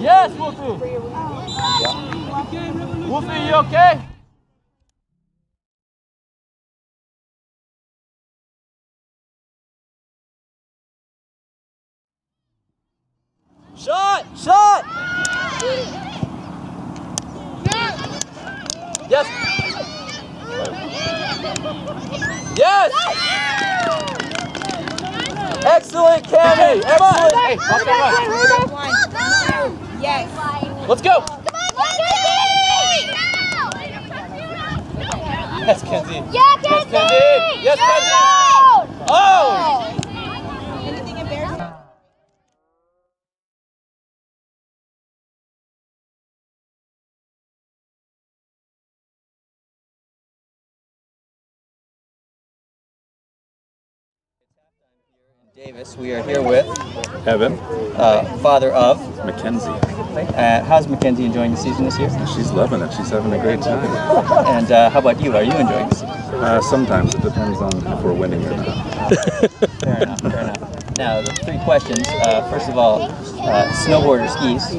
Yes, Wolfie. Wolfie, you okay? Shot! Shot! Yes! Yes! Excellent, Cammy! Excellent! Hey, watch that run. Yes. Let's go! Yes, Kenzie. Yeah, Yes, Kenzie! Kenzie! Yes, Kenzie! Oh! Anything embarrassing? Davis, we are here with Evan, uh, father of. Mackenzie. Uh, how's Mackenzie enjoying the season this year? She's loving it. She's having a great time. And uh, how about you? Are you enjoying the season? Uh, sometimes it depends on if we're winning or not. Fair enough, fair enough. Now, the three questions. Uh, first of all, uh, snowboard or skis?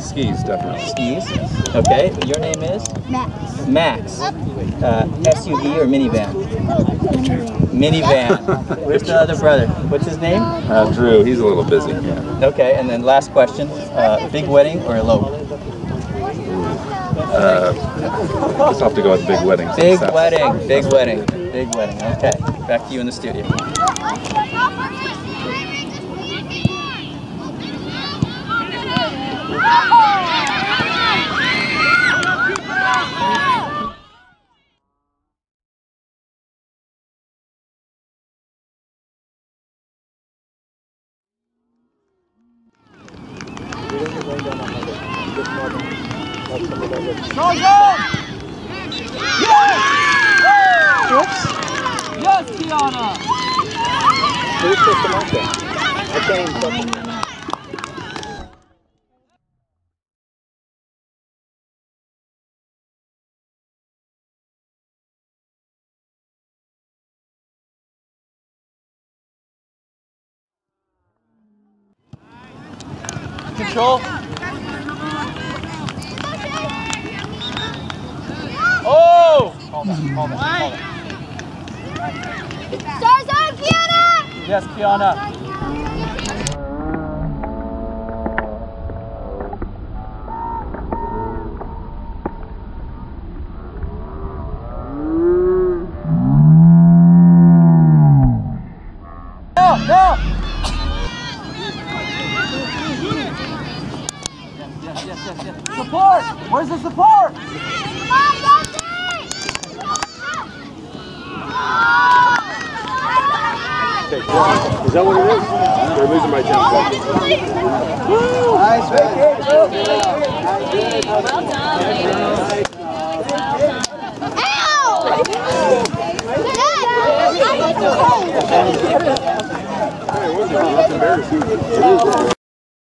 Skis, definitely. Skis. Okay. Your name is? Max. Max. Uh, SUV or minivan? Minivan. Where's the other brother? What's his name? Uh, Drew, he's a little busy. Yeah. Okay, and then last question. Uh, big wedding or elope? Uh, let's have to go with big weddings. Big That's- wedding, big wedding, big wedding. Okay, back to you in the studio. Go, go! Yes! Oops. Yes, Tiana! Who's the Samantha? I can't Control. Oh! Hold on, hold on. Stars on, Kiana! Yes, Kiana. No! Yes, yes, yes, yes. Support! Where's the support? Is that what it is? They're losing my 10 Nice, Well done! Hey, what's? That's embarrassing.